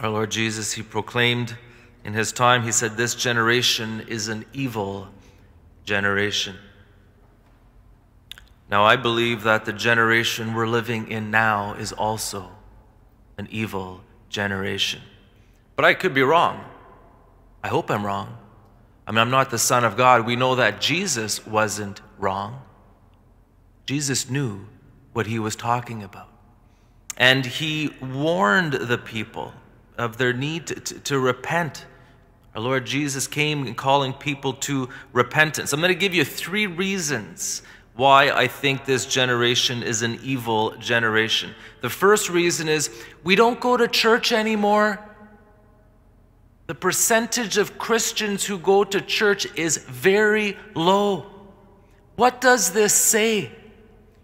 Our Lord Jesus, He proclaimed in His time, He said, This generation is an evil generation. Now, I believe that the generation we're living in now is also an evil generation. But I could be wrong. I hope I'm wrong. I mean, I'm not the Son of God. We know that Jesus wasn't wrong. Jesus knew what he was talking about. And he warned the people of their need to, to, to repent. Our Lord Jesus came calling people to repentance. I'm going to give you three reasons why I think this generation is an evil generation. The first reason is we don't go to church anymore. The percentage of Christians who go to church is very low. What does this say?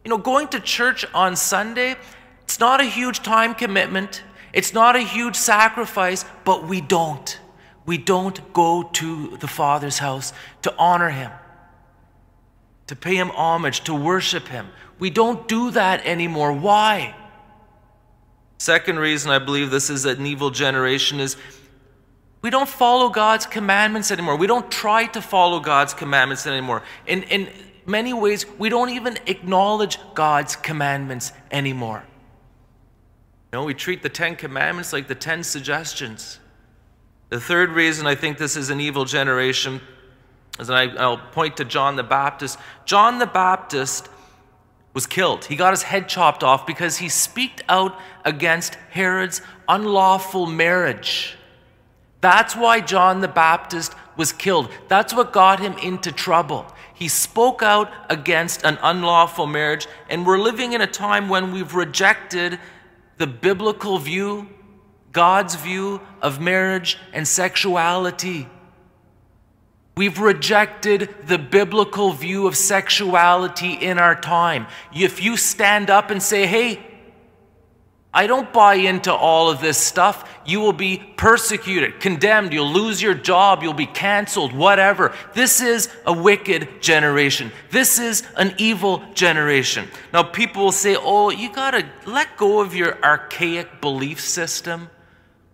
You know, going to church on Sunday, it's not a huge time commitment, it's not a huge sacrifice, but we don't. We don't go to the Father's house to honor Him, to pay Him homage, to worship Him. We don't do that anymore. Why? Second reason I believe this is an evil generation is we don't follow God's commandments anymore. We don't try to follow God's commandments anymore. In, in many ways, we don't even acknowledge God's commandments anymore. You know, we treat the Ten Commandments like the Ten Suggestions. The third reason I think this is an evil generation is that I, I'll point to John the Baptist. John the Baptist was killed. He got his head chopped off because he speaked out against Herod's unlawful marriage. That's why John the Baptist was killed. That's what got him into trouble. He spoke out against an unlawful marriage, and we're living in a time when we've rejected the biblical view, God's view of marriage and sexuality. We've rejected the biblical view of sexuality in our time. If you stand up and say, hey, I don't buy into all of this stuff. You will be persecuted, condemned, you'll lose your job, you'll be canceled, whatever. This is a wicked generation. This is an evil generation. Now, people will say, oh, you got to let go of your archaic belief system.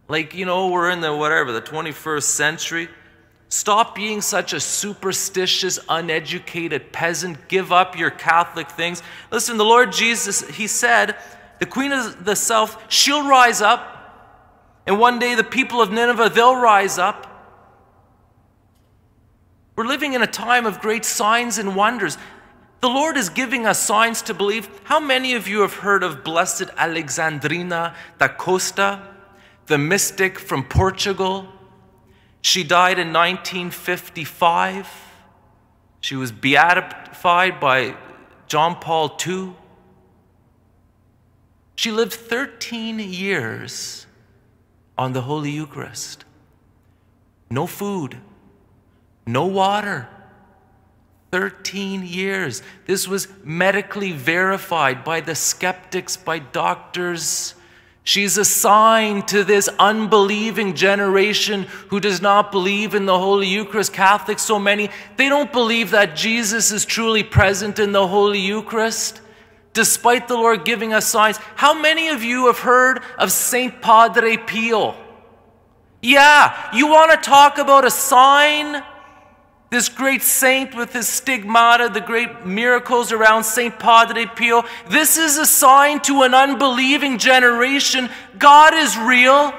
Like, you know, we're in the whatever, the 21st century. Stop being such a superstitious, uneducated peasant. Give up your Catholic things. Listen, the Lord Jesus, He said, the queen of the south, she'll rise up. And one day the people of Nineveh, they'll rise up. We're living in a time of great signs and wonders. The Lord is giving us signs to believe. How many of you have heard of Blessed Alexandrina da Costa, the mystic from Portugal? She died in 1955. She was beatified by John Paul II. She lived 13 years on the Holy Eucharist. No food, no water. 13 years. This was medically verified by the skeptics, by doctors. She's a sign to this unbelieving generation who does not believe in the Holy Eucharist. Catholics, so many, they don't believe that Jesus is truly present in the Holy Eucharist despite the Lord giving us signs. How many of you have heard of Saint Padre Pio? Yeah, you want to talk about a sign? This great saint with his stigmata, the great miracles around Saint Padre Pio. This is a sign to an unbelieving generation. God is real.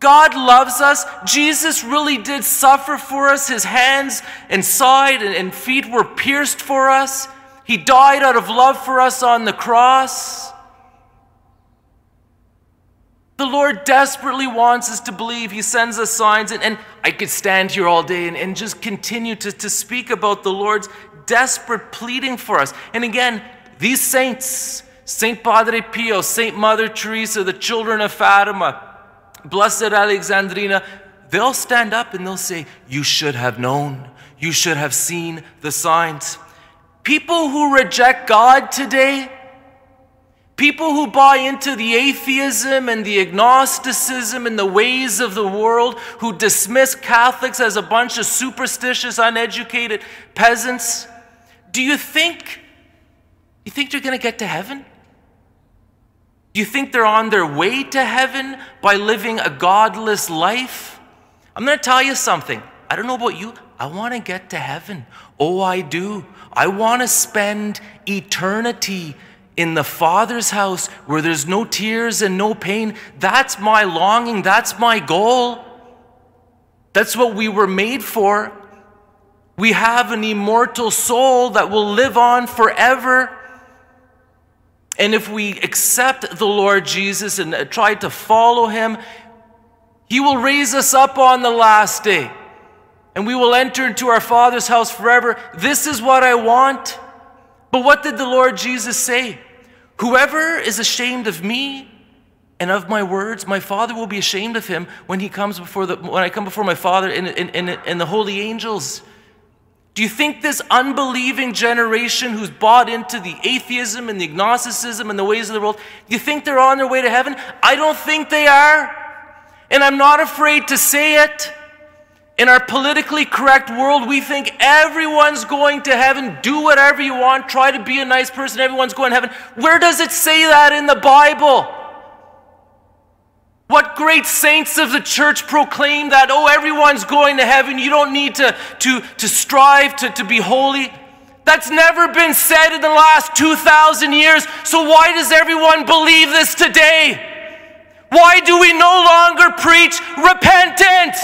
God loves us. Jesus really did suffer for us. His hands and side and feet were pierced for us. He died out of love for us on the cross. The Lord desperately wants us to believe. He sends us signs. And, and I could stand here all day and, and just continue to, to speak about the Lord's desperate pleading for us. And again, these saints, Saint Padre Pio, Saint Mother Teresa, the children of Fatima, Blessed Alexandrina, they'll stand up and they'll say, You should have known. You should have seen the signs. People who reject God today, people who buy into the atheism and the agnosticism and the ways of the world, who dismiss Catholics as a bunch of superstitious, uneducated peasants, do you think you think they're going to get to heaven? Do you think they're on their way to heaven by living a godless life? I'm going to tell you something. I don't know about you. I want to get to heaven. Oh, I do. I want to spend eternity in the Father's house where there's no tears and no pain. That's my longing. That's my goal. That's what we were made for. We have an immortal soul that will live on forever. And if we accept the Lord Jesus and uh, try to follow him, he will raise us up on the last day. And we will enter into our Father's house forever. This is what I want. But what did the Lord Jesus say? Whoever is ashamed of me and of my words, my Father will be ashamed of him when he comes before the when I come before my Father and, and, and the holy angels. Do you think this unbelieving generation who's bought into the atheism and the agnosticism and the ways of the world, do you think they're on their way to heaven? I don't think they are. And I'm not afraid to say it. In our politically correct world, we think everyone's going to heaven. Do whatever you want. Try to be a nice person. Everyone's going to heaven. Where does it say that in the Bible? What great saints of the church proclaim that, oh, everyone's going to heaven. You don't need to, to, to strive to, to be holy. That's never been said in the last 2,000 years. So why does everyone believe this today? Why do we no longer preach repentance?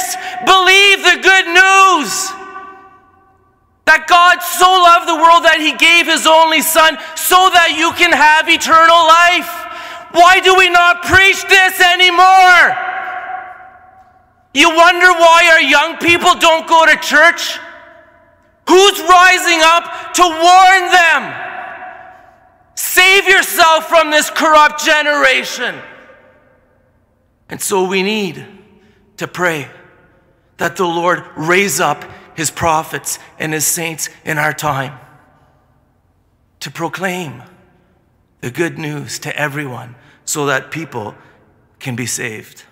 Believe the good news. That God so loved the world that he gave his only son so that you can have eternal life. Why do we not preach this anymore? You wonder why our young people don't go to church? Who's rising up to warn them? Save yourself from this corrupt generation. And so we need to pray that the Lord raise up his prophets and his saints in our time to proclaim the good news to everyone so that people can be saved.